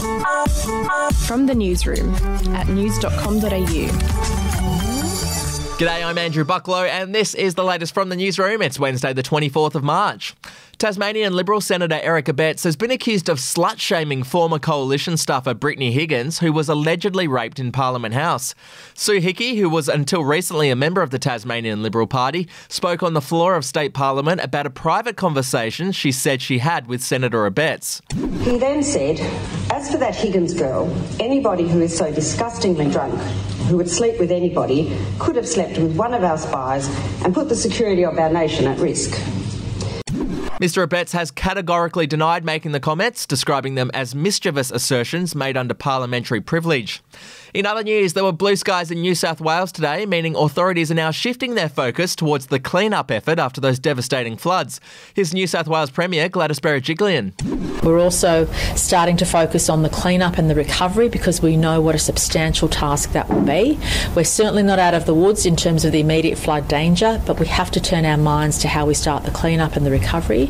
From the newsroom at news.com.au. G'day, I'm Andrew Bucklow, and this is the latest from the newsroom. It's Wednesday, the 24th of March. Tasmanian Liberal Senator Eric Abetz has been accused of slut shaming former coalition staffer Brittany Higgins, who was allegedly raped in Parliament House. Sue Hickey, who was until recently a member of the Tasmanian Liberal Party, spoke on the floor of State Parliament about a private conversation she said she had with Senator Abetz. He then said, As for that Higgins girl, anybody who is so disgustingly drunk who would sleep with anybody could have slept with one of our spies and put the security of our nation at risk. Mr. Abetz has categorically denied making the comments, describing them as mischievous assertions made under parliamentary privilege. In other news, there were blue skies in New South Wales today, meaning authorities are now shifting their focus towards the clean-up effort after those devastating floods. Here's New South Wales Premier Gladys Berejiklian. We're also starting to focus on the clean-up and the recovery because we know what a substantial task that will be. We're certainly not out of the woods in terms of the immediate flood danger, but we have to turn our minds to how we start the clean-up and the recovery.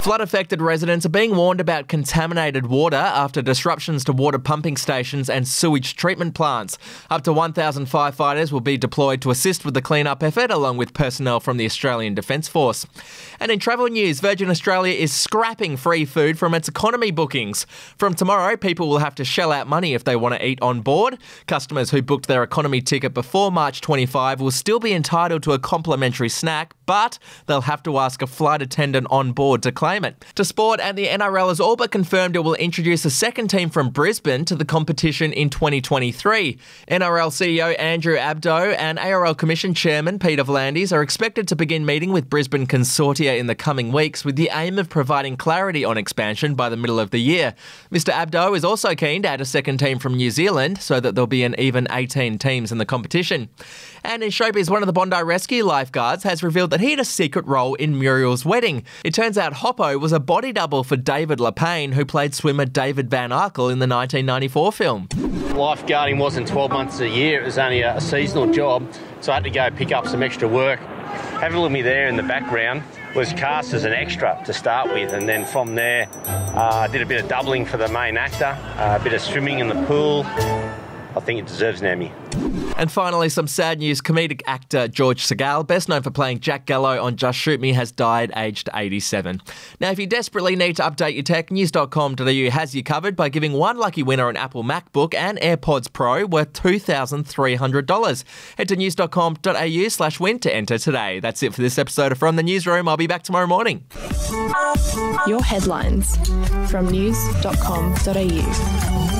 Flood affected residents are being warned about contaminated water after disruptions to water pumping stations and sewage treatment plants. Up to 1,000 firefighters will be deployed to assist with the clean-up effort, along with personnel from the Australian Defence Force. And in travel news, Virgin Australia is scrapping free food from its economy bookings. From tomorrow, people will have to shell out money if they want to eat on board. Customers who booked their economy ticket before March 25 will still be entitled to a complimentary snack, but they'll have to ask a flight attendant on board to claim To sport, and the NRL has all but confirmed it will introduce a second team from Brisbane to the competition in 2023. NRL CEO Andrew Abdo and ARL Commission Chairman Peter V'landys are expected to begin meeting with Brisbane Consortia in the coming weeks with the aim of providing clarity on expansion by the middle of the year. Mr Abdo is also keen to add a second team from New Zealand so that there'll be an even 18 teams in the competition. And in showbiz, one of the Bondi Rescue lifeguards has revealed that he had a secret role in Muriel's wedding. It turns out Was a body double for David Lapaine, who played swimmer David Van Arkle in the 1994 film. Lifeguarding wasn't 12 months a year, it was only a, a seasonal job, so I had to go pick up some extra work. Having a look at me there in the background was cast as an extra to start with, and then from there, I uh, did a bit of doubling for the main actor, uh, a bit of swimming in the pool. I think it deserves an Emmy. And finally, some sad news. Comedic actor George Segal, best known for playing Jack Gallo on Just Shoot Me, has died aged 87. Now, if you desperately need to update your tech, news.com.au has you covered by giving one lucky winner an Apple MacBook and AirPods Pro worth $2,300. Head to news.com.au slash win to enter today. That's it for this episode of From the Newsroom. I'll be back tomorrow morning. Your headlines from news.com.au.